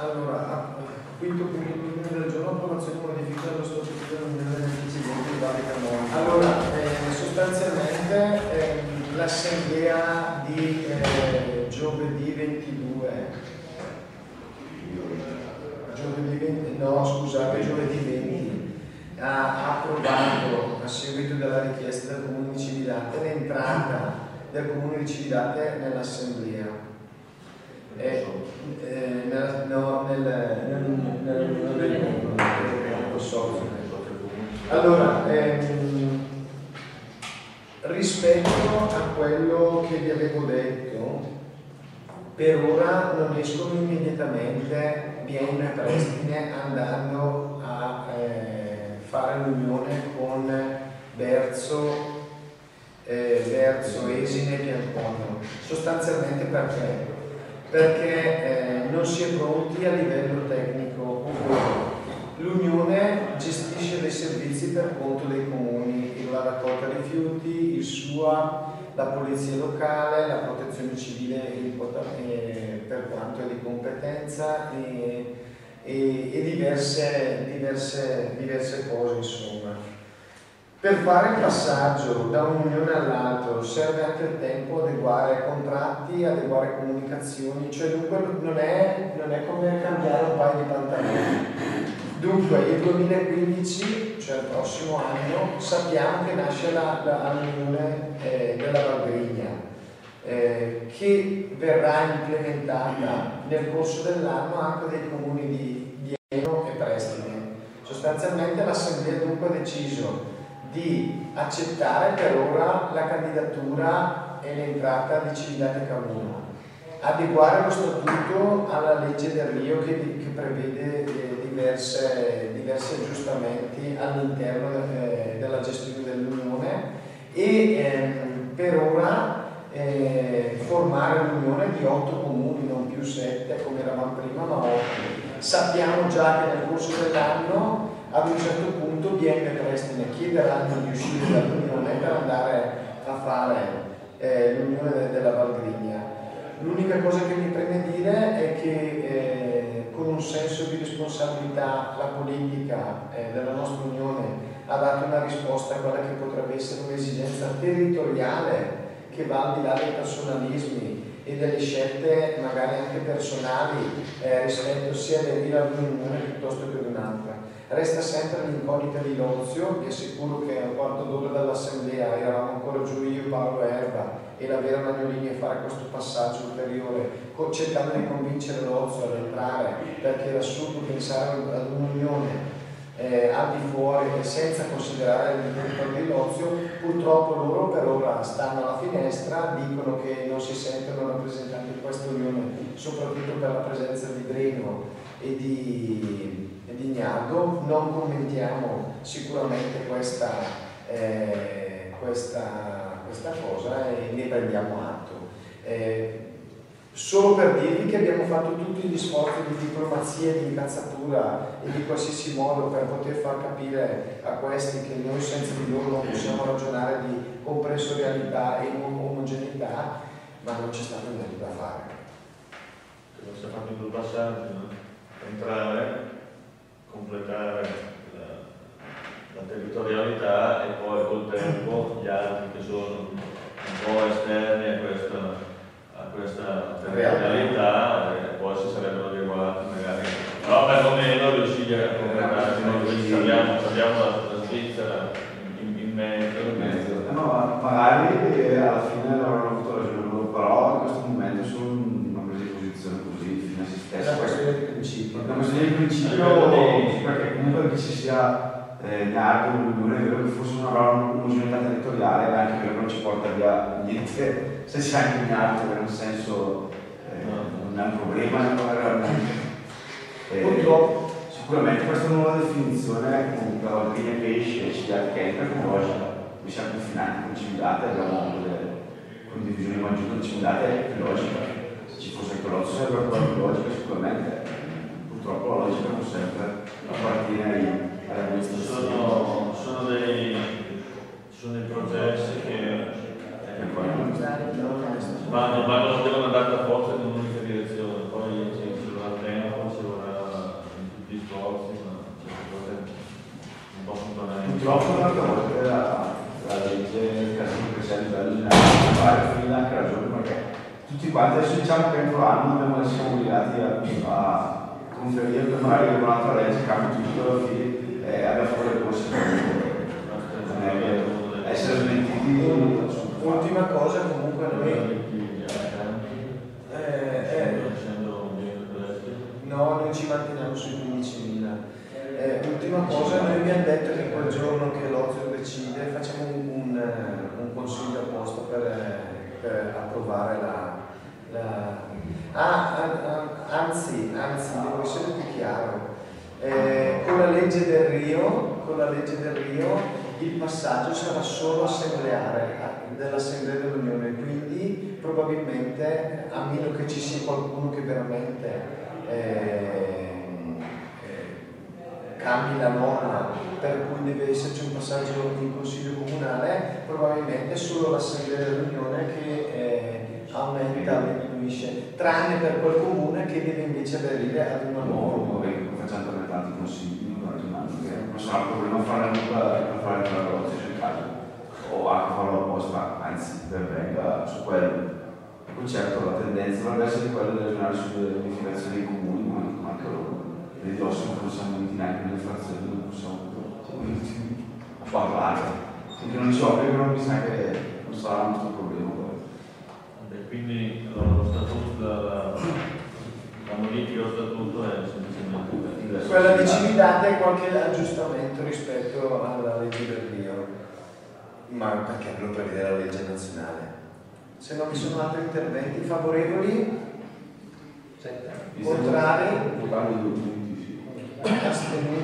Allora, quinto punto del giorno, approvazione modifica dello statuto degli incidenti di Valle Camone. Allora, eh, sostanzialmente eh, l'assemblea di eh, giovedì 22, giovedì 20, no scusate, giovedì 20, ha approvato a seguito della richiesta del Comune di Cividate l'entrata del Comune di Cividate nell'assemblea eh, eh, nel, no, nel, nel, allora ehm, rispetto a quello che vi avevo detto per ora non escono immediatamente Vienna e Prestine andando a eh, fare l'unione con Berzo eh, verso Esine e Biancono sostanzialmente perché perché eh, non si è pronti a livello tecnico, l'Unione gestisce dei servizi per conto dei comuni, la raccolta rifiuti, il SUA, la polizia locale, la protezione civile eh, per quanto è di competenza e, e, e diverse, diverse, diverse cose insomma. Per fare il passaggio da un'unione all'altro serve anche il tempo adeguare contratti, adeguare comunicazioni, cioè dunque non è, non è come cambiare un paio di pantaloni. Dunque il 2015, cioè il prossimo anno, sappiamo che nasce l'unione eh, della Valgrigna, eh, che verrà implementata nel corso dell'anno anche dei comuni di Vieno e Prestine. Sostanzialmente l'Assemblea dunque ha deciso di accettare per ora la candidatura e l'entrata di Cividate Camuno, adeguare lo statuto alla legge del Rio che, che prevede eh, diverse, diversi aggiustamenti all'interno eh, della gestione dell'Unione e ehm, per ora eh, formare l'unione di otto comuni, non più sette come eravamo prima, ma otto. Sappiamo già che nel corso dell'anno ad un certo punto BM e Prestine chiederanno di uscire dall'Unione per andare a fare eh, l'Unione della Valgrigna. L'unica cosa che mi preme dire è che eh, con un senso di responsabilità la politica eh, della nostra Unione ha dato una risposta a quella che potrebbe essere un'esigenza territoriale che va al di là dei personalismi e delle scelte magari anche personali eh, rispetto sia ad aderire ad un'unione piuttosto che ad un'altra. Resta sempre l'incognita di Lozio, vi assicuro che a un quarto d'ora dall'assemblea eravamo ancora giù io, Paolo Erba e la vera Magnolini a fare questo passaggio ulteriore, cercando di convincere Lozio ad entrare, perché era assurdo pensare ad un'unione eh, al di fuori e senza considerare territorio di Lozio, purtroppo loro per ora stanno alla finestra, dicono che non si sentono rappresentanti di questa unione, soprattutto per la presenza di Breno e di Lignardo, non commentiamo sicuramente questa, eh, questa, questa, cosa e ne prendiamo atto. Eh, solo per dirvi che abbiamo fatto tutti gli sforzi di diplomazia, di incazzatura e di qualsiasi modo per poter far capire a questi che noi senza di loro non possiamo ragionare di comprensorialità e omogeneità, ma non c'è stato niente da fare. Cosa fatto in quel passaggio? Entrare completare la, la, territorialità e poi col tempo gli altri che sono un po' esterni a questa, a questa territorialità e poi si sarebbero adeguati magari. Però perlomeno riuscire a completare, noi abbiamo, abbiamo la, la Svizzera in, in mezzo. In mezzo. Eh, no, magari alla fine non hanno avuto ragione loro, però in questo momento sono in una presa di posizione così fino a se stessa. È una questione di principio. È una questione di principio perché comunque che ci sia eh, Nardo, non è vero che fosse una omogeneità territoriale, ma anche vero non ci porta via niente se si ha anche per un senso eh, non è un problema, non è realmente. Eh, Purtroppo. Sicuramente questa nuova definizione comunque la Valgrigna pesce e Cividate che entra con logica, noi siamo confinati con Cividate, abbiamo delle condivisioni maggiori con Cividate, è logica. Se ci fosse l'ozio sarebbe ancora più logica sicuramente purtroppo la logica non sempre appartiene all'amministrazione. Sono, sono, dei, sono dei processi che eh, vanno, vanno, devono andare da forza in un'unica direzione, poi ci, ci vorrà tempo, ci vorrà tutti i sforzi, ma cioè, certe cose non possono tornare. Purtroppo l'altra volta la, la legge che ha sempre sempre fare fino anche ragione perché tutti quanti adesso diciamo che entro l'anno siamo obbligati a, a conferire per magari con un'altra legge cambia tutto alla fine e abbia fatto le corse essere smentiti. Ultima cosa comunque noi eh, eh, no noi ci manteniamo sui 15.000 eh, ultima cosa noi abbiamo detto che quel giorno che l'Ozio decide facciamo un, un, un consiglio apposta per, per approvare la, la Ah, anzi, anzi, devo essere più chiaro. Eh, con, la legge del Rio, con la legge del Rio il passaggio sarà solo assembleare dell'Assemblea dell'Unione, quindi probabilmente, a meno che ci sia qualcuno che veramente eh, eh, cambi la norma per cui deve esserci un passaggio in Consiglio Comunale, probabilmente è solo l'Assemblea dell'Unione che eh, aumenta e diminuisce, tranne per quel comune che deve invece aderire ad una nuova. Facciamo per tanti consigli, non sarà un problema fare per fare la negozio sul caso, o anche farlo apposta, anzi per venga su quello. Poi certo la tendenza dovrebbe essere quella di ragionare sulle unificazioni dei comuni, ma anche loro. Vedi, non possiamo uniti neanche nelle frazioni, non possiamo parlare. Finché non ci obbligano mi sa che non sarà un nostro problema quindi allora, lo statuto, la, la, modifica dello statuto è semplicemente quella di civiltà e qualche aggiustamento rispetto alla legge del Rio. Ma perché lo prevede la legge nazionale? Se non vi sono altri interventi favorevoli? Contrari? Astenuti?